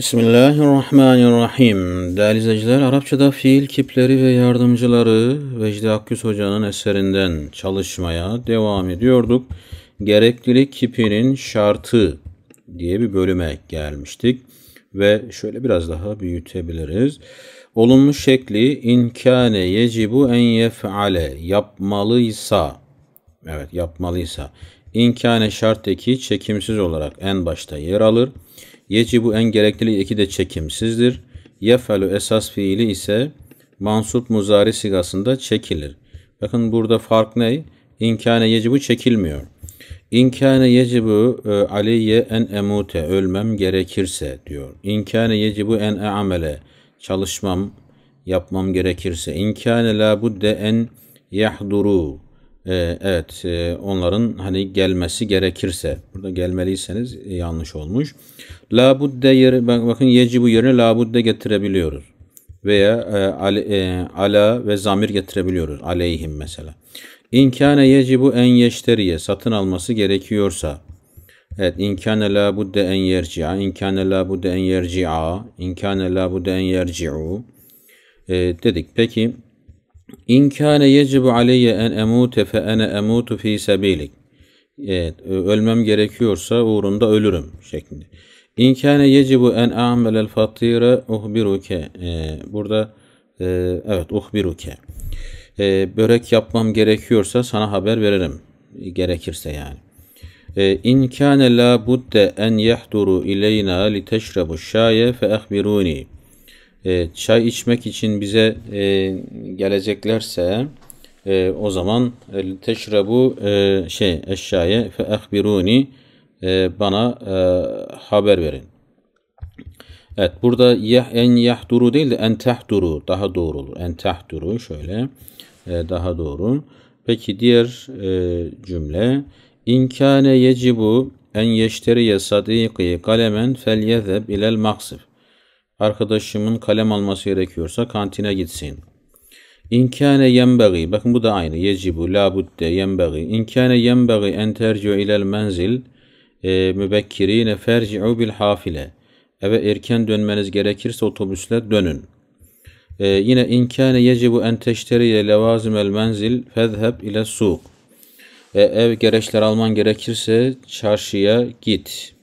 Bismillahirrahmanirrahim. Değerli izleyiciler, Arapçada fiil kipleri ve yardımcıları Vecdi Akgüz Hoca'nın eserinden çalışmaya devam ediyorduk. Gereklilik kipinin şartı diye bir bölüme gelmiştik. Ve şöyle biraz daha büyütebiliriz. Olumlu şekli inkâne yecibu en yef'ale yapmalıysa evet yapmalıysa inkâne şarttaki çekimsiz olarak en başta yer alır. Yecibu en gerekli eki de çekimsizdir. Yefelu esas fiili ise mansup muzari sigasında çekilir. Bakın burada fark ne? İnkâne yecibu çekilmiyor. İnkâne yecibu e, aleyye en emute ölmem gerekirse diyor. İnkâne yecibu en e'amele çalışmam yapmam gerekirse. İnkâne la en yahduru e, evet e, onların hani gelmesi gerekirse burada gelmeliyseniz e, yanlış olmuş. La budde yeri bakın yecibu yerine la budde getirebiliyoruz. Veya e, ale, e, ala ve zamir getirebiliyoruz. Aleyhim mesela. İnkâne yecibu en yeşteriye satın alması gerekiyorsa. Evet, inkâne la budde en yerci'a, inkâne la budde en yerci'a, inkâne la budde en yerci'u e, dedik. Peki, inkâne yecibu aleyye en emute fe ene emutu fi sebilik. Evet, ölmem gerekiyorsa uğrunda ölürüm şeklinde. İnkâne yecibu en a'melel fatire uhbiruke. E, burada e, evet uhbiruke e, börek yapmam gerekiyorsa sana haber veririm. Gerekirse yani. E, İn kâne la budde en yahduru ileyna li teşrebu şaye fe ehbiruni. E, çay içmek için bize e, geleceklerse e, o zaman e, teşrebu e, şey eşyaye fe ehbiruni e, bana e, haber verin. Evet burada yah, en yahduru değil de en tahduru daha doğru olur. En tahduru şöyle. E, daha doğru. Peki diğer e, cümle İnkâne yecibu en yeşteriye sadîkî kalemen felyezeb ilel maksif. Arkadaşımın kalem alması gerekiyorsa kantine gitsin. İnkâne yenbeği. Bakın bu da aynı. Yecibu, labudde, yenbeği. İnkâne yenbeği en terci'u ilel menzil e, mübekkirine ferci'u bil hafile. Eve erken dönmeniz gerekirse otobüsle dönün. Ee, yine inkâne yecibu en teşteriye levazimel menzil fezheb ile suq. Ee, ev gereçler alman gerekirse çarşıya git.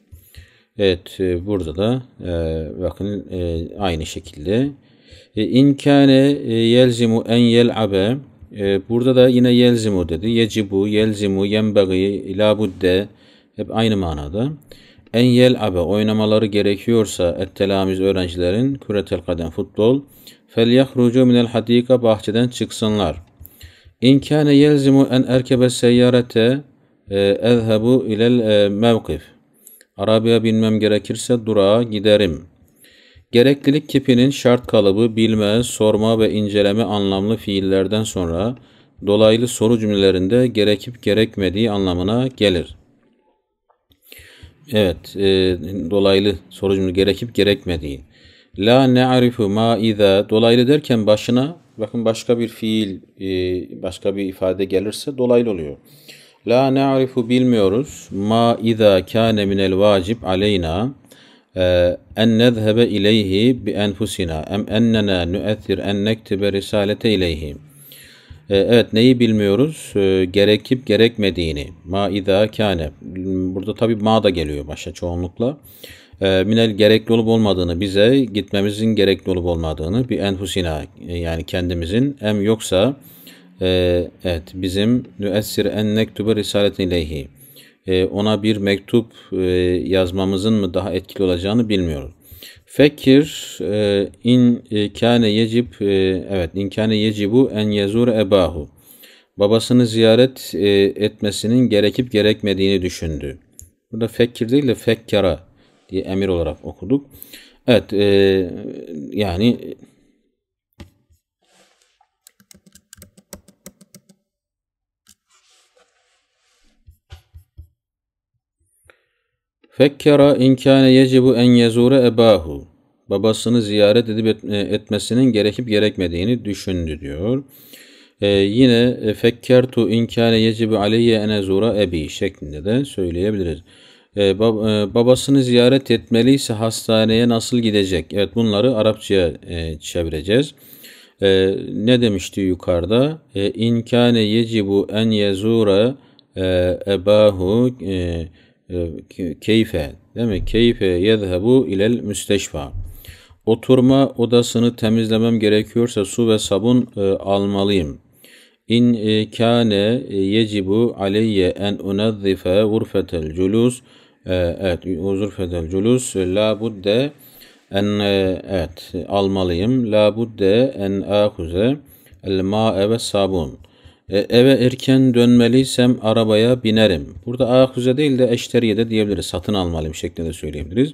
Evet e, burada da e, bakın e, aynı şekilde. İmkane yelzimu en yel'abe burada da yine yelzimu dedi. Yecibu, yelzimu, yenbegi, labudde hep aynı manada. En yel'abe oynamaları gerekiyorsa ettelamiz öğrencilerin küretel kadem futbol fel yahrucu minel hadika bahçeden çıksınlar. İmkane yelzimu en erkebe seyyarete ezhebu ilel mevkif. Arabaya binmem gerekirse durağa giderim. Gereklilik kipinin şart kalıbı bilme, sorma ve inceleme anlamlı fiillerden sonra dolaylı soru cümlelerinde gerekip gerekmediği anlamına gelir. Evet, e, dolaylı soru cümle gerekip gerekmediği. La ne'arifu ma iza dolaylı derken başına bakın başka bir fiil e, başka bir ifade gelirse dolaylı oluyor. La ne'arifu bilmiyoruz ma iza kâne minel vacib aleyna e, en nezhebe ileyhi bi enfusina em ennena nü'ethir en nektibe risalete ileyhi. E, evet neyi bilmiyoruz? Gerekip gerekmediğini. Ma iza kâne. Burada tabi ma da geliyor başa çoğunlukla e, minel gerekli olup olmadığını, bize gitmemizin gerekli olup olmadığını bir enfusina yani kendimizin em yoksa e, evet bizim nüessir en nektubu risaletin ileyhi e, ona bir mektup e, yazmamızın mı daha etkili olacağını bilmiyoruz. Fekir e, in e, kâne yecib e, evet in kâne yecibu en yezur ebahu babasını ziyaret e, etmesinin gerekip gerekmediğini düşündü. Burada fekir değil de fekkara diye emir olarak okuduk. Evet e, yani Fekkera inkâne yecibu en yezure ebahu. Babasını ziyaret edip e, etmesinin gerekip gerekmediğini düşündü diyor. Ee, yine fekkertu inkâne yecibu aleyye en ezura ebi şeklinde de söyleyebiliriz. E, babasını ziyaret etmeliyse hastaneye nasıl gidecek? Evet bunları Arapçaya e, çevireceğiz. E, ne demişti yukarıda? E, İnkâne yecibu en yezura e, ebahu e, e, keyfe değil mi? Keyfe yezhebu ilel müsteşfa. Oturma odasını temizlemem gerekiyorsa su ve sabun e, almalıyım. İn e, kâne e, yecibu aleyye en unazzife gurfetel culus e, evet gurfetel culus la budde en e, evet almalıyım. La budde en ahuze el ma'e ve sabun. E, eve erken dönmeliysem arabaya binerim. Burada ahuze değil de eşteriye de diyebiliriz. Satın almalıyım şeklinde söyleyebiliriz.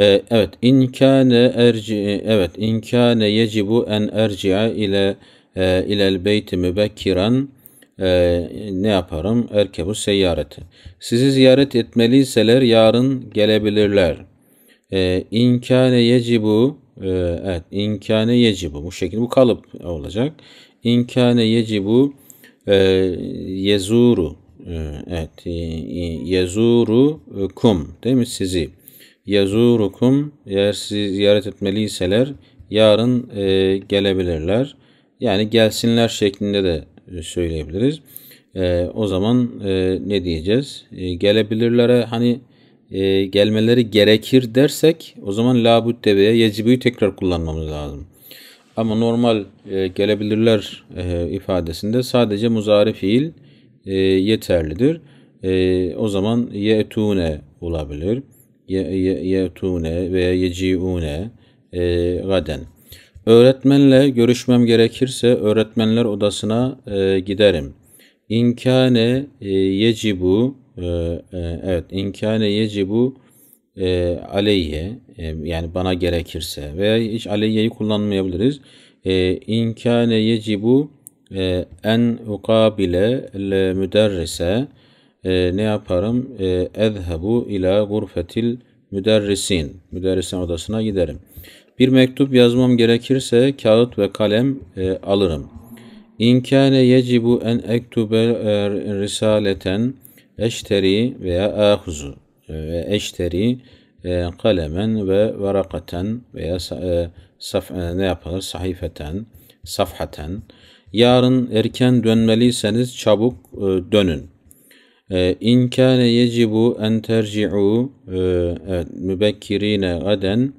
E, evet inkâne erci evet inkâne yecibu en erci'a ile e, ilel beyti mübekkiran e, ne yaparım? Erkebu seyyareti. Sizi ziyaret etmeliyseler yarın gelebilirler. E, inkâne yecibu e, evet inkâne yecibu bu şekilde bu kalıp olacak. İnkâne yecibu e, yezuru e, evet e, yezuru kum değil mi sizi? Yezurukum eğer sizi ziyaret etmeliyseler yarın e, gelebilirler. Yani gelsinler şeklinde de söyleyebiliriz. E, o zaman e, ne diyeceğiz? E, gelebilirlere hani e, gelmeleri gerekir dersek o zaman labudde veya yecibüyü tekrar kullanmamız lazım. Ama normal e, gelebilirler e, ifadesinde sadece muzari fiil e, yeterlidir. E, o zaman ye'tune olabilir ye'tune veya yeciune e, gaden. Öğretmenle görüşmem gerekirse öğretmenler odasına e, giderim. İnkâne e, yecibu e, e, evet inkâne yecibu e, aleyye e, yani bana gerekirse veya hiç aleyyeyi kullanmayabiliriz. E, inkâne yecibu e, en ukabile müderrise e, ne yaparım? E, ezhebu ila gurfetil müderrisin. Müderrisin odasına giderim. Bir mektup yazmam gerekirse kağıt ve kalem e, alırım. İnkâne yecibu en ektube e, risaleten eşteri veya ahuzu ve eşteri e, kalemen ve varakaten veya e, saf, e, ne yapılır? Sahifeten, safhaten. Yarın erken dönmeliyseniz çabuk e, dönün. Ee, İn kâne yecibu en terci'u e, evet, mübekkirine gaden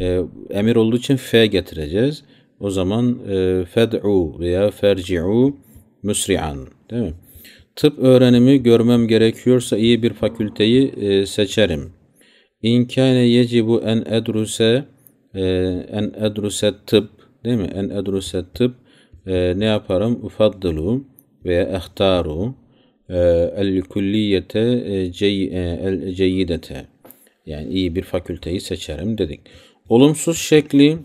e, emir olduğu için fe getireceğiz. O zaman e, fed'u veya ferci'u müsri'an değil mi? Tıp öğrenimi görmem gerekiyorsa iyi bir fakülteyi e, seçerim. İn kâne yecibu en edruse e, en edruse tıp değil mi? En edruse tıp e, ne yaparım? Ufaddilu veya ehtaru ee, el kulliyete e, ceyyidete yani iyi bir fakülteyi seçerim dedik. Olumsuz şekli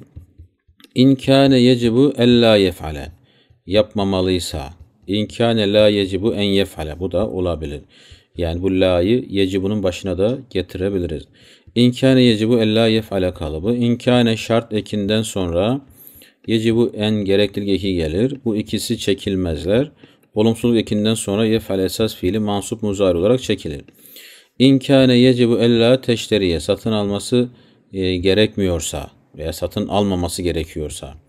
inkâne yecibu ella yef'ale yapmamalıysa inkâne la yecibu en yef'ale bu da olabilir. Yani bu la'yı yecibunun başına da getirebiliriz. İnkâne yecibu ella yef'ale kalıbı. İnkâne şart ekinden sonra yecibu en gereklilik eki gelir. Bu ikisi çekilmezler. Olumsuzluk ekinden sonra yefal esas fiili mansup muzari olarak çekilir. İnkâne yecibu ella teşteriye satın alması e, gerekmiyorsa veya satın almaması gerekiyorsa.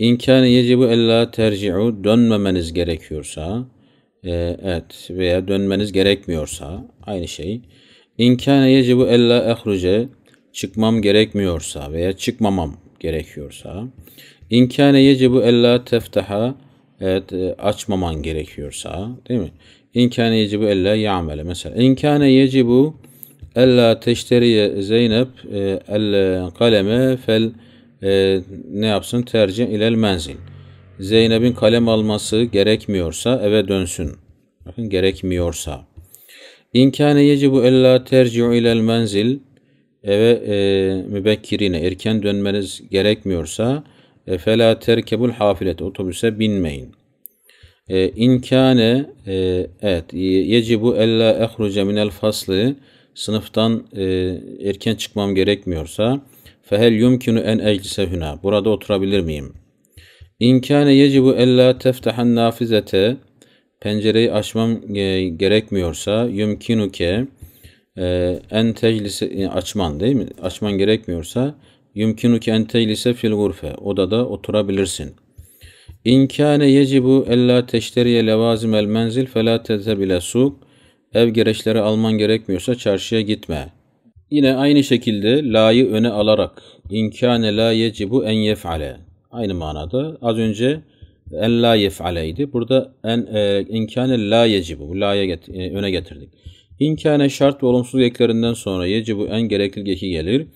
İnkâne yecibu ella terci'u dönmemeniz gerekiyorsa e, evet veya dönmeniz gerekmiyorsa aynı şey. İnkâne yecibu ella ehruce çıkmam gerekmiyorsa veya çıkmamam gerekiyorsa. İnkâne yecibu ella teftaha Evet e, açmaman gerekiyorsa değil mi? İnkâne yecibu ella ya'mele mesela. İnkâne yecibu ella teşteriye Zeynep e, el kaleme fel e, ne yapsın? Tercih ilel menzil. Zeynep'in kalem alması gerekmiyorsa eve dönsün. Bakın gerekmiyorsa. İnkâne yecibu ella terci'u ilel menzil eve e, mübekkirine erken dönmeniz gerekmiyorsa e, fela terkebul hafilet otobüse binmeyin. E, inkâne e, evet yecibu ella ehruce minel faslı sınıftan e, erken çıkmam gerekmiyorsa fehel yumkinu en eclise hüna burada oturabilir miyim? İnkâne yecibu ella teftahan nafizete pencereyi açmam e, gerekmiyorsa yumkinuke e, en teclise açman değil mi? Açman gerekmiyorsa yumkinuke en teclise fil gurfe. Odada oturabilirsin. İn kâne yecibu ella teşteriye levazim el menzil felâ tezheb ile suk. Ev gereçleri alman gerekmiyorsa çarşıya gitme. Yine aynı şekilde la'yı öne alarak inkâne la yecibu en yef'ale. Aynı manada. Az önce en la yef'aleydi. Burada en e, inkâne la yecibu. Bu la'ya get, e, öne getirdik. İnkâne şart ve olumsuz eklerinden sonra yecibu en gerekli eki gelir.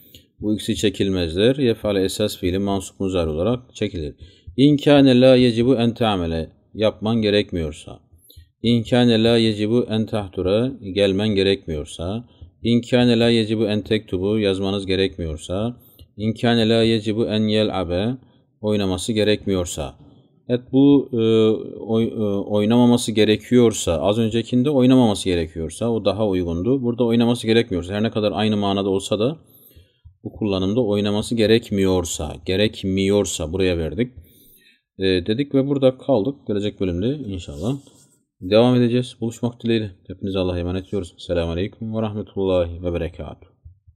Bu ikisi çekilmezler. Yef'ale esas fiili mansup muzar olarak çekilir. İnkâne la yecibu en te'amele. Yapman gerekmiyorsa. İnkâne la yecibu en tahtura. Gelmen gerekmiyorsa. İnkâne la yecibu en tektubu yazmanız gerekmiyorsa, İnkâne la yecibu en yel'abe oynaması gerekmiyorsa. Evet bu e, oy, e, oynamaması gerekiyorsa, az öncekinde oynamaması gerekiyorsa o daha uygundu. Burada oynaması gerekmiyorsa, her ne kadar aynı manada olsa da bu kullanımda oynaması gerekmiyorsa, gerekmiyorsa buraya verdik. E, dedik ve burada kaldık. Gelecek bölümde inşallah Devam edeceğiz. Buluşmak dileğiyle. Hepinize Allah'a emanet ediyoruz. Selamun Aleyküm ve Rahmetullahi ve Berekatuhu.